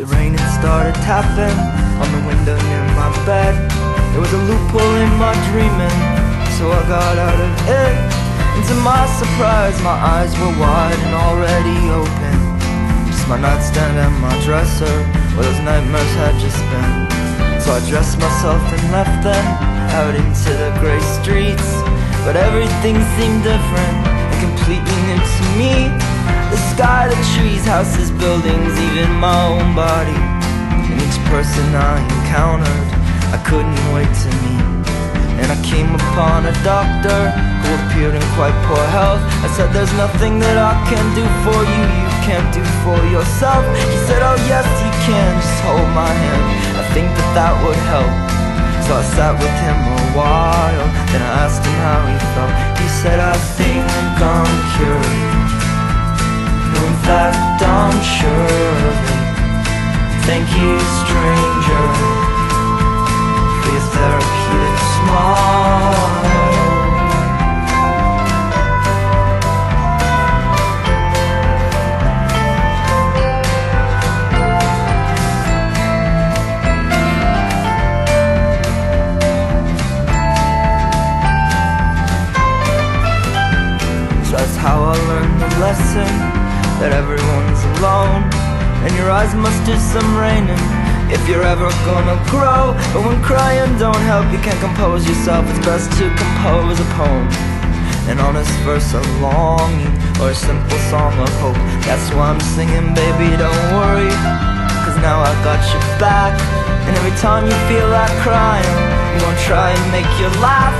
The rain had started tapping on the window near my bed. There was a loophole in my dreaming, so I got out of it. And to my surprise, my eyes were wide and already open. Just my nightstand and my dresser, where those nightmares had just been. So I dressed myself and left then, out into the grey streets. But everything seemed different and completely new to me. Trees, houses, buildings, even my own body. And each person I encountered, I couldn't wait to meet. And I came upon a doctor who appeared in quite poor health. I said, There's nothing that I can do for you, you can't do for yourself. He said, Oh, yes, you can, just hold my hand. I think that that would help. So I sat with him a while, then I asked him how he felt. He said, I think I'm cured. In I'm sure. Thank you, stranger, for your therapeutic smile. That's how I learned the lesson that everyone's alone. And your eyes must do some raining if you're ever gonna grow. But when crying don't help, you can't compose yourself. It's best to compose a poem. An honest verse of longing or a simple song of hope. That's why I'm singing, baby, don't worry. Cause now I got your back. And every time you feel like crying, I'm gonna try and make you laugh.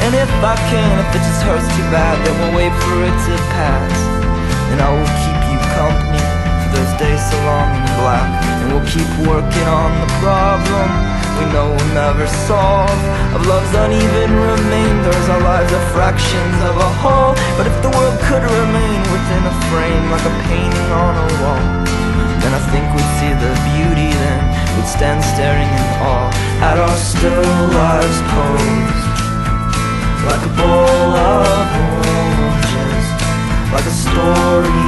And if I can, if it just hurts too bad, then we'll wait for it to pass. And I will keep you company for those days so long and black. And we'll keep working on the problem we know we'll never solve. Of love's uneven remainders, our lives are fractions of a whole. But if the world could remain within a frame like a painting on a wall, then I think we'd see the beauty then. We'd stand staring in awe at our still lives a